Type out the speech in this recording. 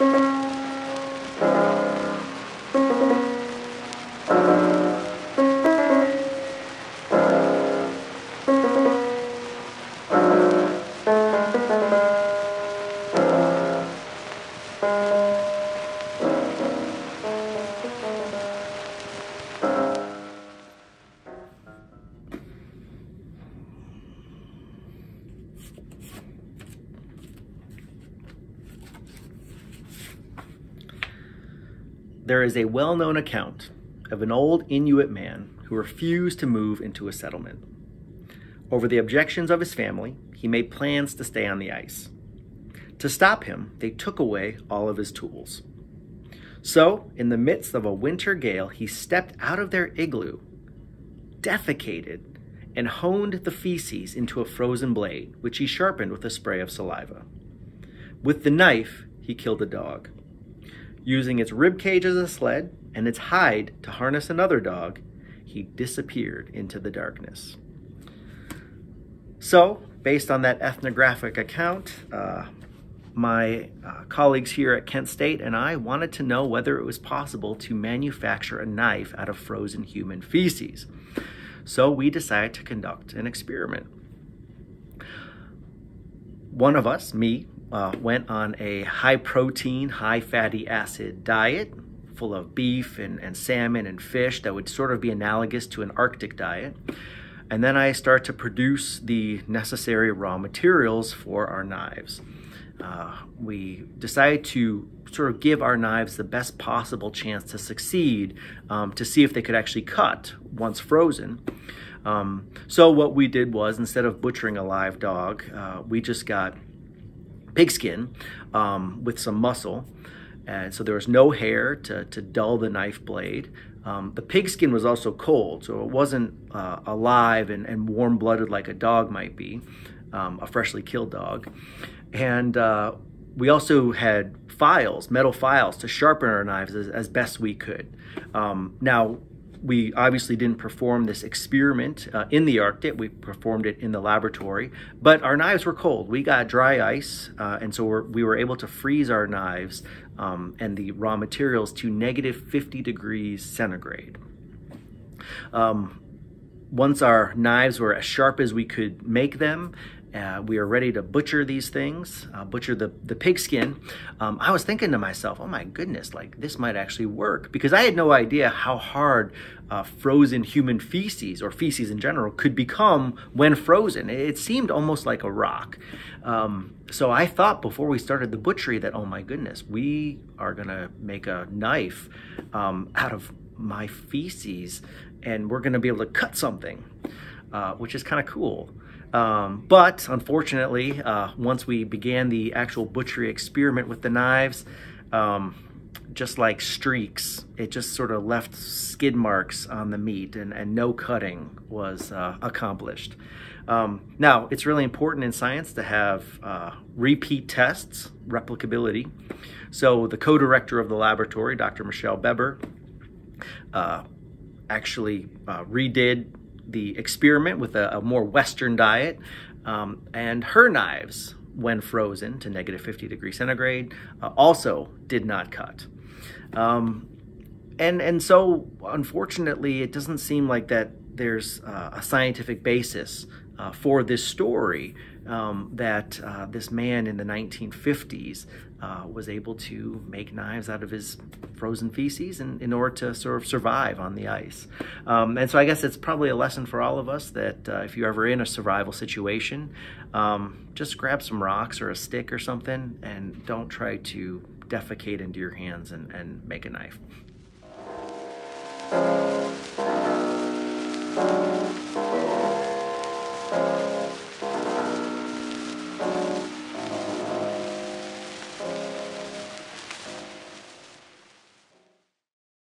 you There is a well known account of an old Inuit man who refused to move into a settlement. Over the objections of his family, he made plans to stay on the ice. To stop him, they took away all of his tools. So, in the midst of a winter gale, he stepped out of their igloo, defecated, and honed the feces into a frozen blade, which he sharpened with a spray of saliva. With the knife, he killed a dog. Using its rib cage as a sled and its hide to harness another dog, he disappeared into the darkness. So, based on that ethnographic account, uh, my uh, colleagues here at Kent State and I wanted to know whether it was possible to manufacture a knife out of frozen human feces. So we decided to conduct an experiment. One of us, me, uh, went on a high protein, high fatty acid diet full of beef and, and salmon and fish that would sort of be analogous to an Arctic diet. And then I start to produce the necessary raw materials for our knives. Uh, we decided to sort of give our knives the best possible chance to succeed um, to see if they could actually cut once frozen. Um, so what we did was instead of butchering a live dog, uh, we just got pigskin um, with some muscle. And so there was no hair to, to dull the knife blade. Um, the pigskin was also cold, so it wasn't uh, alive and, and warm-blooded like a dog might be, um, a freshly killed dog. And uh, we also had files, metal files, to sharpen our knives as, as best we could. Um, now, we obviously didn't perform this experiment uh, in the Arctic. We performed it in the laboratory, but our knives were cold. We got dry ice, uh, and so we're, we were able to freeze our knives um, and the raw materials to negative 50 degrees centigrade. Um, once our knives were as sharp as we could make them, uh, we are ready to butcher these things, uh, butcher the, the pigskin. Um, I was thinking to myself, oh my goodness, like this might actually work because I had no idea how hard uh, frozen human feces or feces in general could become when frozen. It seemed almost like a rock. Um, so I thought before we started the butchery that, oh my goodness, we are going to make a knife um, out of my feces and we're going to be able to cut something, uh, which is kind of cool. Um, but unfortunately, uh, once we began the actual butchery experiment with the knives, um, just like streaks, it just sort of left skid marks on the meat and, and no cutting was uh, accomplished. Um, now, it's really important in science to have uh, repeat tests, replicability. So the co-director of the laboratory, Dr. Michelle Bebber, uh, actually uh, redid the experiment with a, a more Western diet, um, and her knives, when frozen to negative 50 degrees centigrade, uh, also did not cut. Um, and and so unfortunately, it doesn't seem like that there's uh, a scientific basis uh, for this story um, that uh, this man in the 1950s uh, was able to make knives out of his frozen feces in, in order to sort of survive on the ice. Um, and so I guess it's probably a lesson for all of us that uh, if you're ever in a survival situation, um, just grab some rocks or a stick or something and don't try to defecate into your hands and, and make a knife.